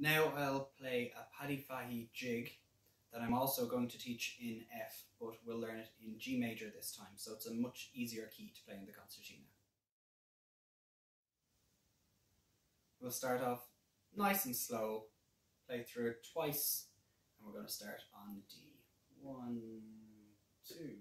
Now I'll play a Paddy Fahy jig that I'm also going to teach in F, but we'll learn it in G major this time, so it's a much easier key to play in the concertina. We'll start off nice and slow, play through it twice, and we're going to start on D. One, two.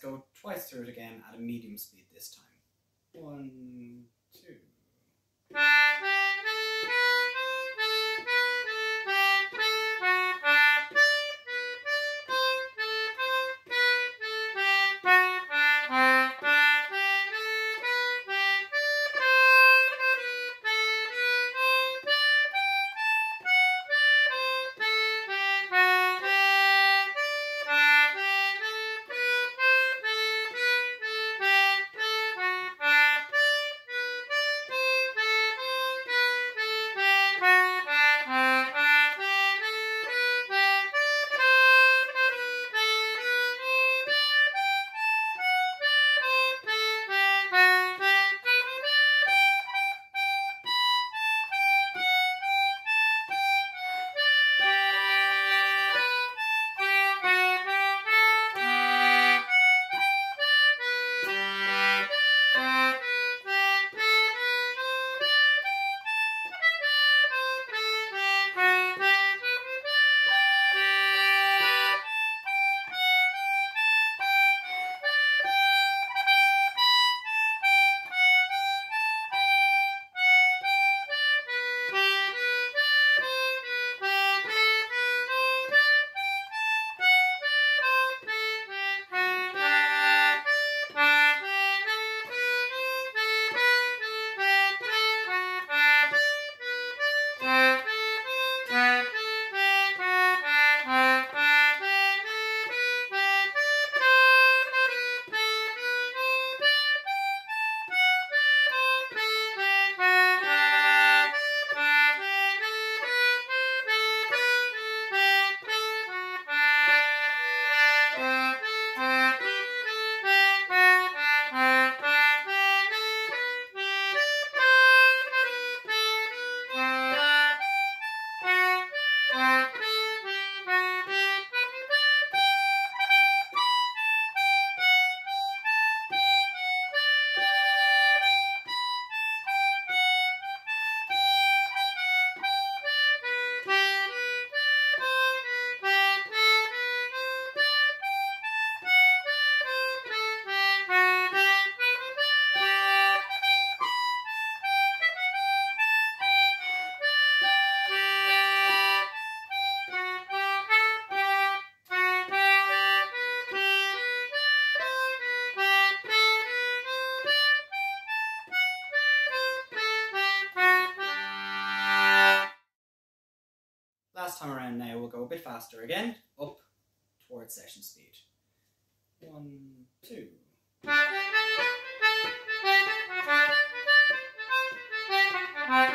Let's go twice through it again at a medium speed this time. One, two. Música last time around now, we'll go a bit faster again, up towards session speed. One, two.